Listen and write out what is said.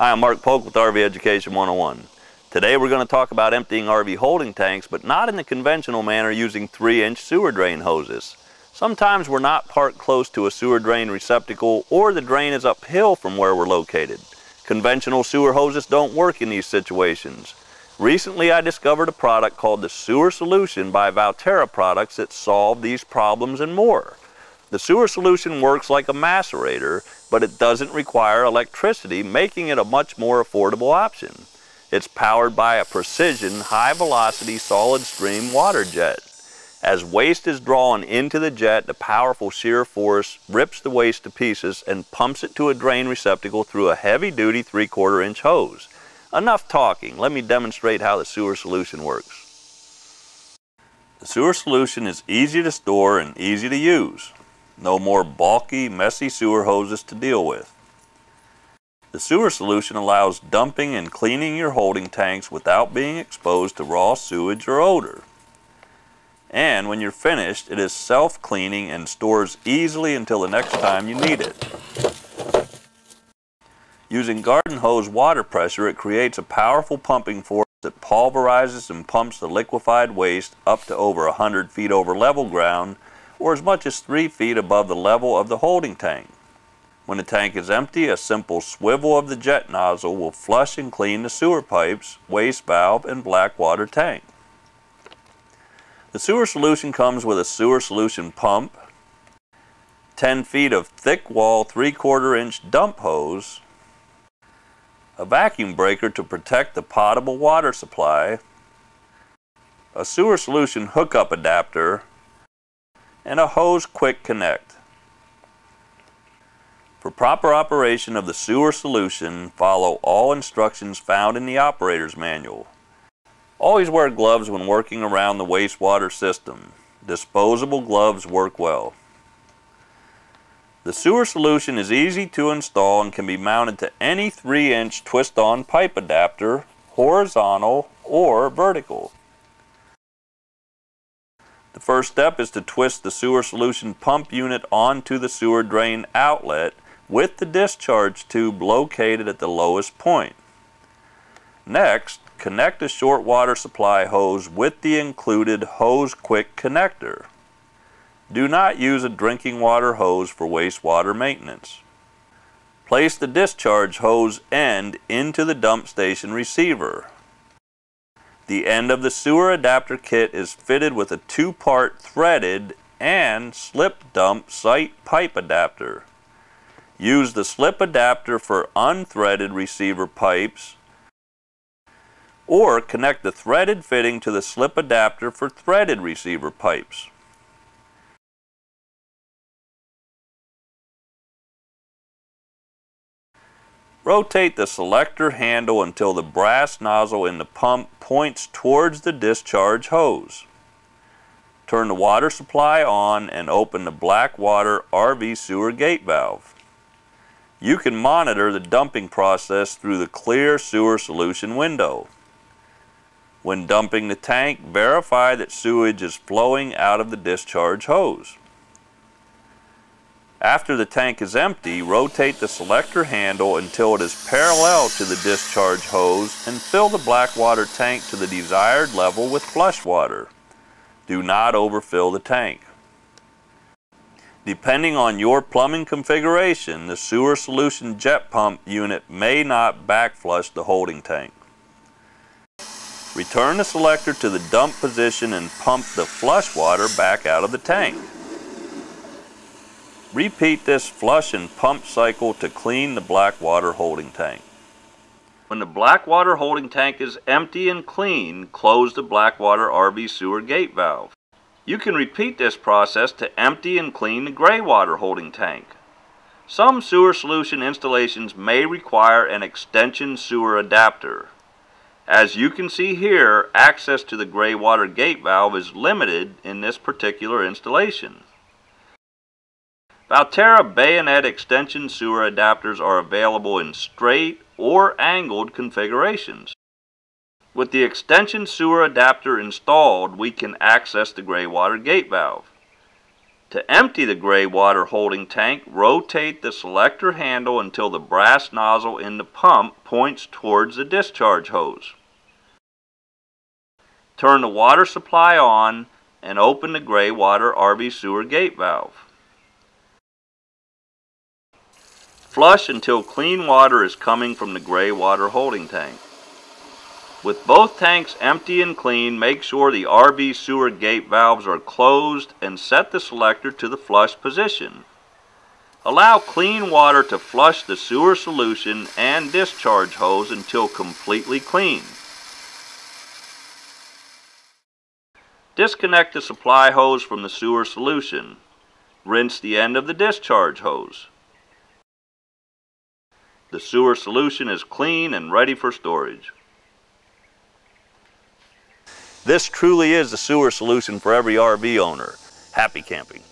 Hi, I'm Mark Polk with RV Education 101. Today we're going to talk about emptying RV holding tanks, but not in the conventional manner using 3-inch sewer drain hoses. Sometimes we're not parked close to a sewer drain receptacle or the drain is uphill from where we're located. Conventional sewer hoses don't work in these situations. Recently I discovered a product called the Sewer Solution by Valterra Products that solved these problems and more. The sewer solution works like a macerator, but it doesn't require electricity, making it a much more affordable option. It's powered by a precision, high-velocity, solid-stream water jet. As waste is drawn into the jet, the powerful shear force rips the waste to pieces and pumps it to a drain receptacle through a heavy-duty 3 quarter inch hose. Enough talking, let me demonstrate how the sewer solution works. The sewer solution is easy to store and easy to use. No more bulky, messy sewer hoses to deal with. The sewer solution allows dumping and cleaning your holding tanks without being exposed to raw sewage or odor. And when you're finished, it is self-cleaning and stores easily until the next time you need it. Using garden hose water pressure, it creates a powerful pumping force that pulverizes and pumps the liquefied waste up to over 100 feet over level ground or as much as 3 feet above the level of the holding tank. When the tank is empty, a simple swivel of the jet nozzle will flush and clean the sewer pipes, waste valve, and black water tank. The sewer solution comes with a sewer solution pump, 10 feet of thick wall 3 quarter inch dump hose, a vacuum breaker to protect the potable water supply, a sewer solution hookup adapter, and a hose quick connect. For proper operation of the sewer solution, follow all instructions found in the operator's manual. Always wear gloves when working around the wastewater system. Disposable gloves work well. The sewer solution is easy to install and can be mounted to any 3-inch twist-on pipe adapter, horizontal or vertical. The first step is to twist the sewer solution pump unit onto the sewer drain outlet with the discharge tube located at the lowest point. Next, connect a short water supply hose with the included hose quick connector. Do not use a drinking water hose for wastewater maintenance. Place the discharge hose end into the dump station receiver. The end of the sewer adapter kit is fitted with a two-part threaded and slip dump site pipe adapter. Use the slip adapter for unthreaded receiver pipes or connect the threaded fitting to the slip adapter for threaded receiver pipes. Rotate the selector handle until the brass nozzle in the pump points towards the discharge hose. Turn the water supply on and open the black water RV sewer gate valve. You can monitor the dumping process through the clear sewer solution window. When dumping the tank, verify that sewage is flowing out of the discharge hose. After the tank is empty, rotate the selector handle until it is parallel to the discharge hose and fill the black water tank to the desired level with flush water. Do not overfill the tank. Depending on your plumbing configuration, the sewer solution jet pump unit may not backflush the holding tank. Return the selector to the dump position and pump the flush water back out of the tank. Repeat this flush and pump cycle to clean the black water holding tank. When the black water holding tank is empty and clean, close the black water RV sewer gate valve. You can repeat this process to empty and clean the gray water holding tank. Some sewer solution installations may require an extension sewer adapter. As you can see here, access to the gray water gate valve is limited in this particular installation. Valterra bayonet extension sewer adapters are available in straight or angled configurations. With the extension sewer adapter installed, we can access the gray water gate valve. To empty the gray water holding tank, rotate the selector handle until the brass nozzle in the pump points towards the discharge hose. Turn the water supply on and open the gray water RV sewer gate valve. Flush until clean water is coming from the gray water holding tank. With both tanks empty and clean, make sure the RV sewer gate valves are closed and set the selector to the flush position. Allow clean water to flush the sewer solution and discharge hose until completely clean. Disconnect the supply hose from the sewer solution. Rinse the end of the discharge hose. The sewer solution is clean and ready for storage. This truly is the sewer solution for every RV owner. Happy camping.